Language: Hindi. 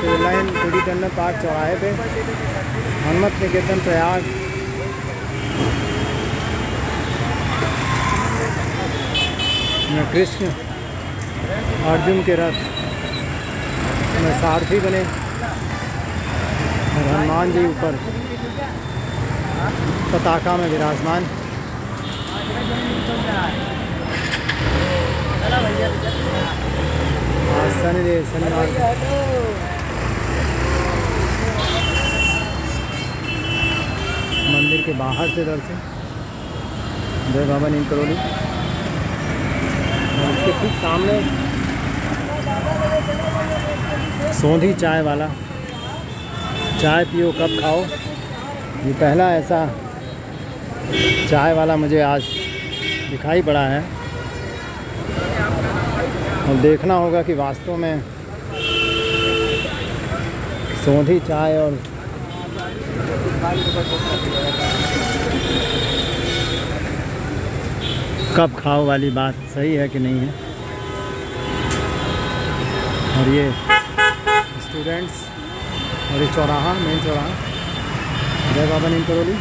Civil line T Tandon park चौराहे पे। हनुमत निकेतन प्रयाग। कृष्ण, अर्जुन के रथ। में सारथी बने। और हनुमान जी ऊपर। पताका में विराजमान। आज शनिदेव शनिवार। के बाहर से दर्शन जय बाबा नीम करोली। उसके ठीक सामने सोंधी चाय वाला। चाय पियो कब खाओ। ये पहला ऐसा चाय वाला मुझे आज दिखाई पड़ा है। और देखना होगा कि वास्तव में सोंधी चाय और कब खाओ वाली बात सही है कि नहीं है? और ये स्टूडेंट्स और ये चौराहा मेन चौराहा, जय बाबा नीम करोली।